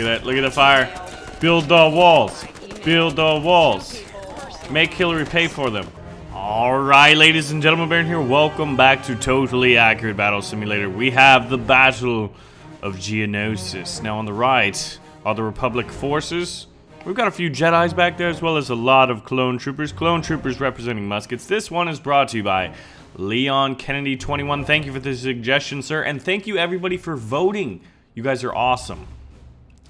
Look at that. Look at the fire. Build the walls. Build the walls. Make Hillary pay for them. Alright, ladies and gentlemen, Baron here. Welcome back to Totally Accurate Battle Simulator. We have the Battle of Geonosis. Now, on the right are the Republic forces. We've got a few Jedis back there, as well as a lot of clone troopers. Clone troopers representing muskets. This one is brought to you by Leon Kennedy 21. Thank you for the suggestion, sir. And thank you, everybody, for voting. You guys are awesome.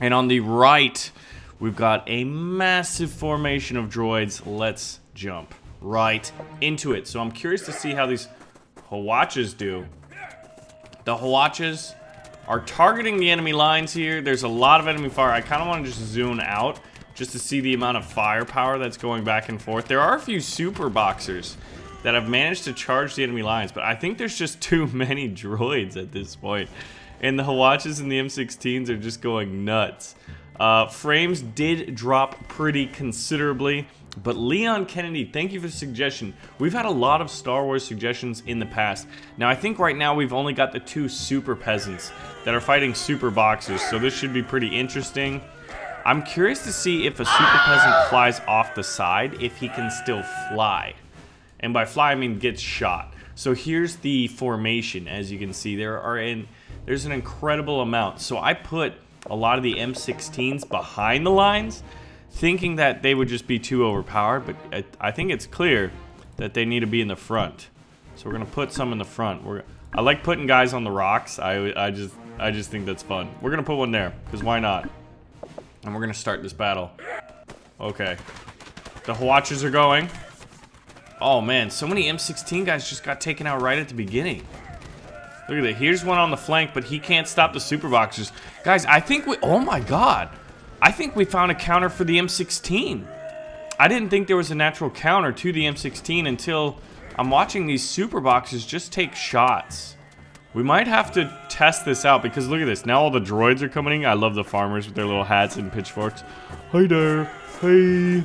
And on the right, we've got a massive formation of droids. Let's jump right into it. So I'm curious to see how these Hwachas do. The Hwachas are targeting the enemy lines here. There's a lot of enemy fire. I kind of want to just zoom out just to see the amount of firepower that's going back and forth. There are a few super boxers that have managed to charge the enemy lines, but I think there's just too many droids at this point. And the Hwachas and the M16s are just going nuts. Uh, frames did drop pretty considerably. But Leon Kennedy, thank you for the suggestion. We've had a lot of Star Wars suggestions in the past. Now, I think right now we've only got the two super peasants that are fighting super boxers, so this should be pretty interesting. I'm curious to see if a super peasant flies off the side, if he can still fly. And by fly, I mean gets shot. So here's the formation. As you can see, there are in there's an incredible amount. So I put a lot of the M16s behind the lines thinking that they would just be too overpowered, but I think it's clear that they need to be in the front. So we're gonna put some in the front. We're I like putting guys on the rocks. I I just I just think that's fun. We're gonna put one there because why not? And we're gonna start this battle. Okay, the Hwachas are going. Oh man, so many M16 guys just got taken out right at the beginning. Look at that. Here's one on the flank, but he can't stop the super boxers. Guys, I think we. Oh my god. I think we found a counter for the M16. I didn't think there was a natural counter to the M16 until I'm watching these super boxes just take shots. We might have to test this out because look at this. Now all the droids are coming in. I love the farmers with their little hats and pitchforks. Hi there. Hey.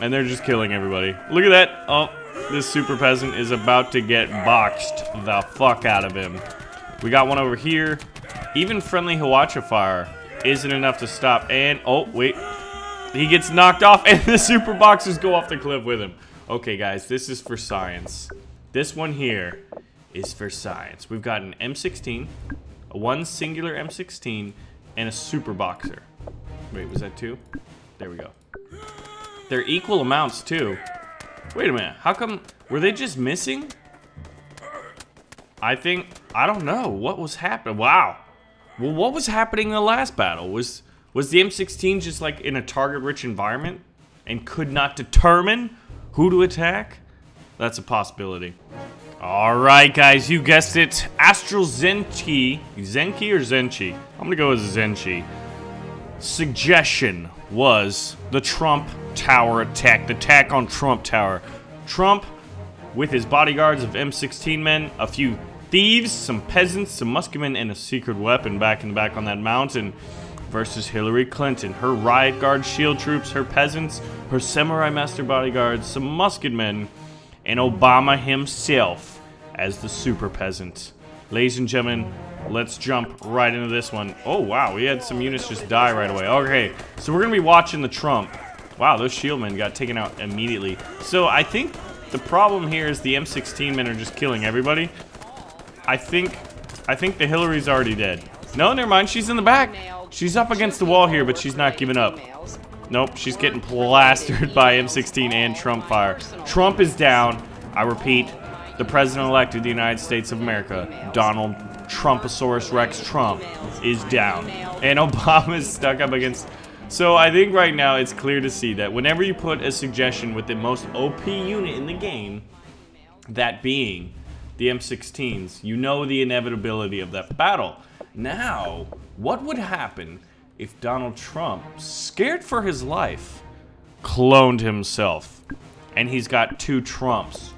And they're just killing everybody. Look at that. Oh, this super peasant is about to get boxed the fuck out of him. We got one over here. Even friendly Hwacha fire isn't enough to stop. And, oh, wait. He gets knocked off, and the super boxers go off the cliff with him. Okay, guys, this is for science. This one here is for science. We've got an M16, one singular M16, and a super boxer. Wait, was that two? There we go. They're equal amounts, too. Wait a minute. How come... Were they just missing? I think... I don't know. What was happening? Wow. Well, what was happening in the last battle? Was was the M16 just like in a target-rich environment and could not determine who to attack? That's a possibility. All right, guys, you guessed it. Astral Zenchi, Zenki or Zenchi? I'm gonna go with Zenchi. Suggestion was the Trump Tower attack, the attack on Trump Tower. Trump, with his bodyguards of M16 men, a few thieves, some peasants, some musketmen, and a secret weapon back in the back on that mountain versus Hillary Clinton. Her riot guard shield troops, her peasants, her samurai master bodyguards, some musketmen, and Obama himself as the super peasant. Ladies and gentlemen, let's jump right into this one. Oh, wow, we had some units just die right away. Okay, so we're going to be watching the Trump. Wow, those shieldmen got taken out immediately. So I think the problem here is the M16 men are just killing everybody. I think, I think the Hillary's already dead. No, never mind. She's in the back. She's up against the wall here, but she's not giving up. Nope, she's getting plastered by M16 and Trump fire. Trump is down. I repeat, the President-elect of the United States of America, Donald Trumposaurus Rex Trump, is down. And Obama is stuck up against... So I think right now it's clear to see that whenever you put a suggestion with the most OP unit in the game, that being the M16s. You know the inevitability of that battle. Now, what would happen if Donald Trump, scared for his life, cloned himself? And he's got two Trumps.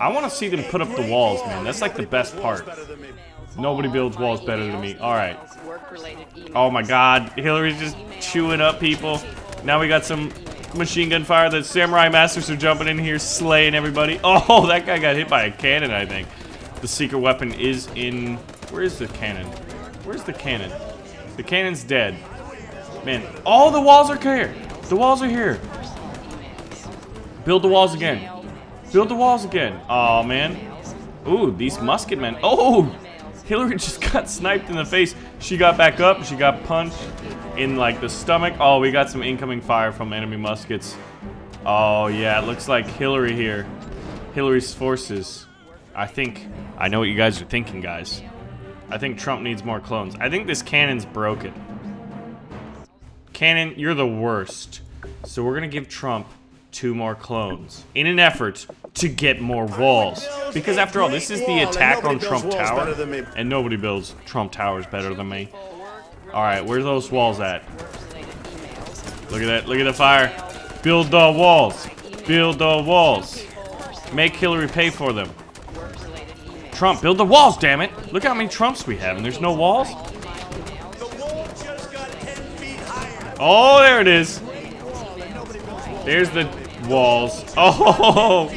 I want to see them put up the walls, man. That's like the best part. Nobody builds walls better than me. Alright. Oh my god. Hillary's just chewing up people. Now we got some machine gun fire. The Samurai Masters are jumping in here, slaying everybody. Oh, that guy got hit by a cannon, I think. The secret weapon is in... Where is the cannon? Where's the cannon? The cannon's dead. Man, all the walls are here. The walls are here. Build the walls again. Build the walls again. Oh man. Ooh, these musket men. Oh, Hillary just got sniped in the face. She got back up. She got punched in like the stomach. Oh, we got some incoming fire from enemy muskets. Oh yeah, it looks like Hillary here. Hillary's forces. I think I know what you guys are thinking, guys. I think Trump needs more clones. I think this cannon's broken. Cannon, you're the worst. So we're gonna give Trump two more clones in an effort to get more walls. Because after all, this is the attack on Trump Tower, and nobody builds Trump Towers better than me. All right, where's those walls at? Look at that, look at the fire. Build the walls, build the walls. Make Hillary pay for them. Trump, build the walls, damn it. Look how many Trumps we have, and there's no walls? Oh, there it is. There's the walls. Oh,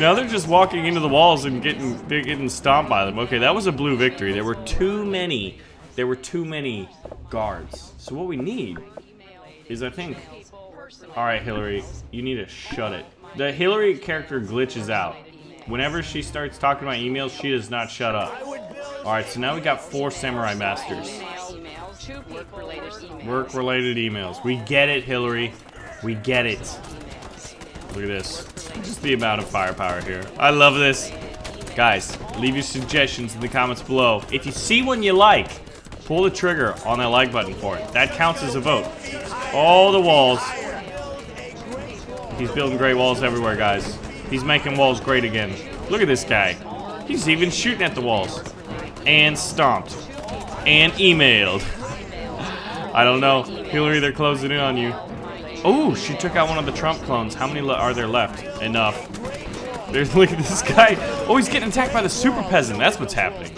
now they're just walking into the walls and getting they're getting stomped by them. Okay, that was a blue victory. There were too many. There were too many guards. So what we need is, I think. All right, Hillary, you need to shut it. The Hillary character glitches out. Whenever she starts talking about emails, she does not shut up. All right, so now we got four samurai masters. Work-related emails. We get it, Hillary. We get it. Look at this. Just the amount of firepower here. I love this. Guys, leave your suggestions in the comments below. If you see one you like, pull the trigger on that like button for it. That counts as a vote. All the walls. He's building great walls everywhere, guys. He's making walls great again. Look at this guy. He's even shooting at the walls. And stomped. And emailed. I don't know. Hillary, they're closing in on you. Oh, she took out one of the Trump clones. How many are there left? Enough. There's look at this guy. Oh, he's getting attacked by the super peasant. That's what's happening.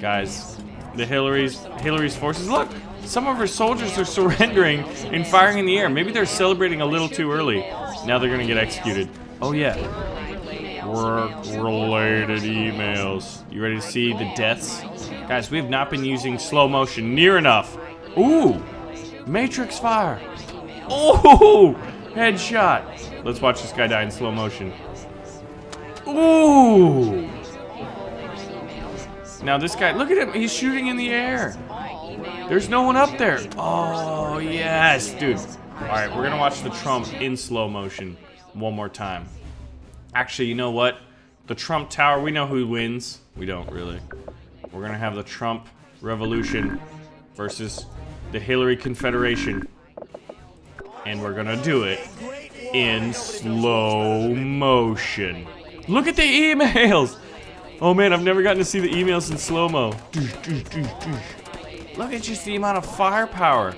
Guys, the Hillary's Hillary's forces. Look, some of her soldiers are surrendering and firing in the air. Maybe they're celebrating a little too early. Now they're gonna get executed. Oh yeah. Work-related emails. You ready to see the deaths? Guys, we have not been using slow motion near enough. Ooh, Matrix fire. Oh, headshot. Let's watch this guy die in slow motion. Ooh. Now this guy, look at him. He's shooting in the air. There's no one up there. Oh, yes, dude. All right, we're going to watch the Trump in slow motion one more time. Actually, you know what? The Trump Tower, we know who wins. We don't, really. We're going to have the Trump Revolution versus the Hillary Confederation. And we're going to do it in slow motion. Look at the emails! Oh man, I've never gotten to see the emails in slow-mo. Look at just the amount of firepower.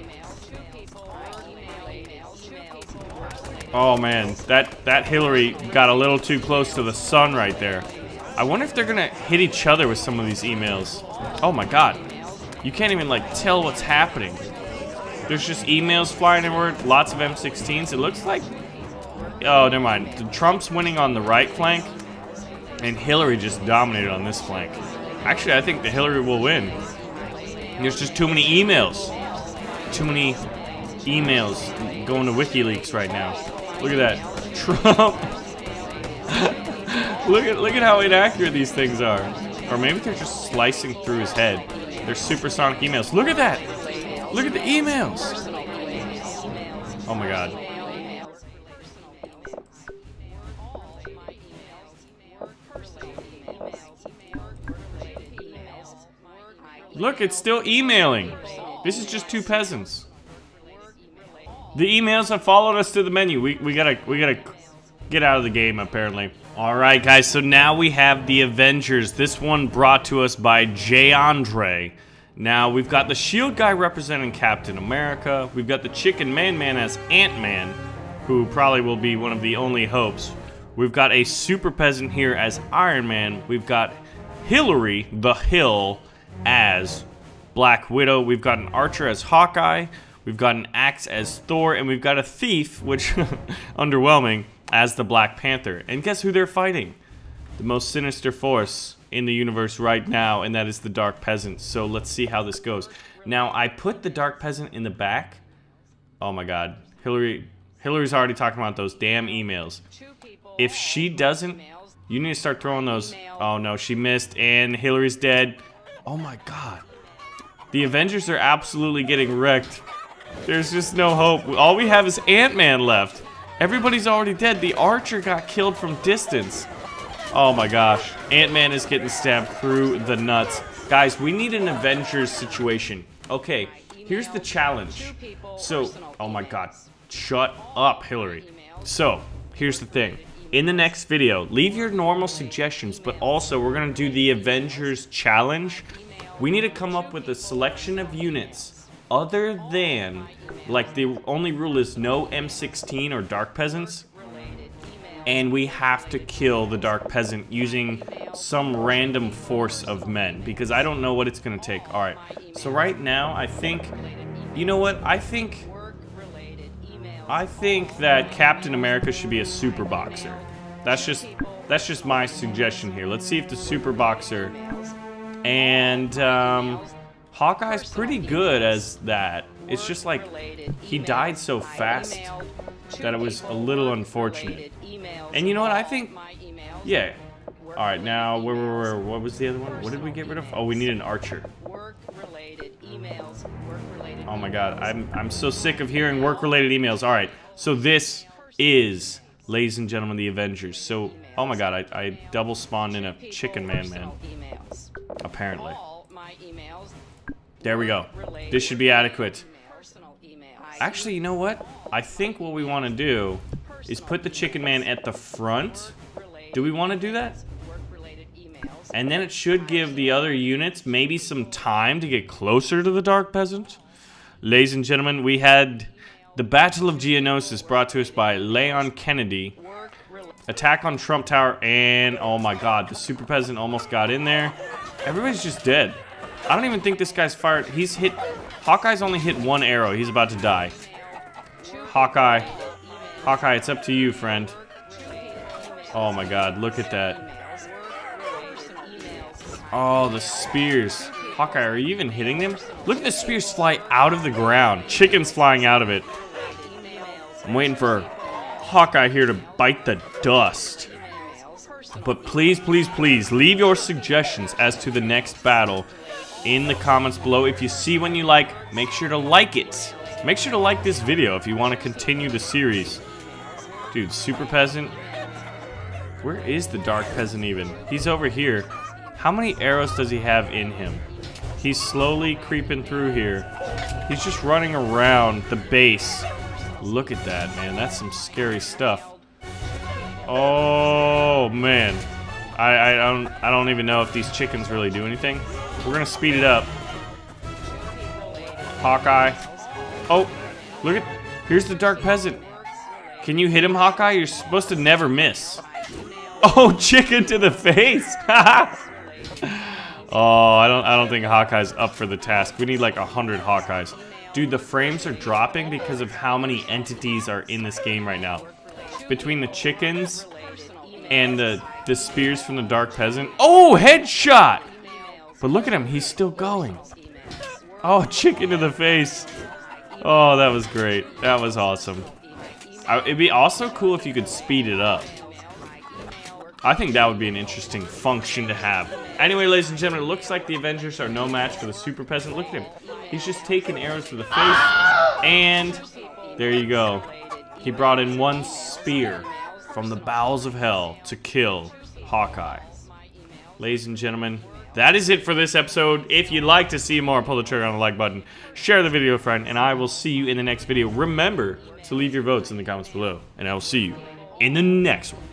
Oh man, that, that Hillary got a little too close to the sun right there. I wonder if they're gonna hit each other with some of these emails. Oh my god. You can't even like tell what's happening. There's just emails flying everywhere, lots of M16s. It looks like... Oh, never mind. Trump's winning on the right flank, and Hillary just dominated on this flank. Actually, I think the Hillary will win. There's just too many emails. Too many emails going to WikiLeaks right now. Look at that. Trump. look at look at how inaccurate these things are. Or maybe they're just slicing through his head. They're supersonic emails. Look at that. Look at the emails. Oh my god. Look, it's still emailing. This is just two peasants. The emails have followed us to the menu. We, we gotta we gotta get out of the game apparently. Alright guys, so now we have the Avengers. This one brought to us by Jay Andre. Now, we've got the shield guy representing Captain America. We've got the chicken man man as Ant-Man, who probably will be one of the only hopes. We've got a super peasant here as Iron Man. We've got Hillary the Hill as Black Widow. We've got an archer as Hawkeye. We've got an axe as Thor. And we've got a thief, which, underwhelming, as the Black Panther. And guess who they're fighting? The most sinister force in the universe right now, and that is the Dark Peasant. So let's see how this goes. Now, I put the Dark Peasant in the back. Oh my god. Hillary Hillary's already talking about those damn emails. If she doesn't, you need to start throwing those. Oh no, she missed and Hillary's dead. Oh my god. The Avengers are absolutely getting wrecked. There's just no hope. All we have is Ant-Man left. Everybody's already dead. The Archer got killed from distance. Oh my gosh. Ant-Man is getting stabbed through the nuts. Guys, we need an Avengers situation. Okay, here's the challenge. So, oh my god. Shut up, Hillary. So, here's the thing. In the next video, leave your normal suggestions, but also we're to do the Avengers challenge. We need to come up with a selection of units other than, like the only rule is no M16 or Dark Peasants, and we have to kill the Dark Peasant using some random force of men, because I don't know what it's to take. Alright, so right now, I think, you know what, I think, I think that Captain America should be a super boxer. That's just, that's just my suggestion here. Let's see if the super boxer and, um, Hawkeye's pretty good as that. It's just like he died so fast that it was a little unfortunate. And you know what? I think, yeah. All right, now where, where, what was the other one? What did we get rid of? Oh, we need an archer. Oh my God, I'm I'm so sick of hearing work-related emails. All right, so this is, ladies and gentlemen, the Avengers. So, oh my God, I, I double spawned in a chicken man man. Apparently. There we go. This should be adequate. Actually, you know what? I think what we want to do is put the chicken man at the front. Do we want to do that? And then it should give the other units maybe some time to get closer to the Dark Peasant. Ladies and gentlemen, we had the Battle of Geonosis brought to us by Leon Kennedy. Attack on Trump Tower, and oh my god, the Super Peasant almost got in there. Everybody's just dead. I don't even think this guy's fired. He's hit... Hawkeye's only hit one arrow. He's about to die. Hawkeye. Hawkeye, it's up to you, friend. Oh my god, look at that. Oh, the spears. Hawkeye, are you even hitting them? Look at the spears fly out of the ground. Chickens flying out of it. I'm waiting for Hawkeye here to bite the dust. But please, please, please, leave your suggestions as to the next battle in the comments below. If you see one you like, make sure to like it. Make sure to like this video if you want to continue the series. Dude, Super Peasant. Where is the Dark Peasant even? He's over here. How many arrows does he have in him? He's slowly creeping through here. He's just running around the base. Look at that, man. That's some scary stuff. Oh, man. I, I don't I don't even know if these chickens really do anything. We're gonna speed it up. Hawkeye. Oh, look at here's the Dark Peasant. Can you hit him, Hawkeye? You're supposed to never miss. Oh, chicken to the face. oh, I don't I don't think Hawkeye's up for the task. We need like a hundred Hawkeyes. Dude, the frames are dropping because of how many entities are in this game right now. Between the chickens and the the spears from the Dark Peasant. Oh, headshot! But look at him, he's still going. Oh, chicken to the face. Oh, that was great. That was awesome. I, it'd be also cool if you could speed it up. I think that would be an interesting function to have. Anyway, ladies and gentlemen, it looks like the Avengers are no match for the Super Peasant. Look at him. He's just taking arrows to the face. And there you go. He brought in one spear from the bowels of hell to kill Hawkeye. Ladies and gentlemen, that is it for this episode. If you'd like to see more, pull the trigger on the like button, share the video, friend, and I will see you in the next video. Remember to leave your votes in the comments below, and I will see you in the next one.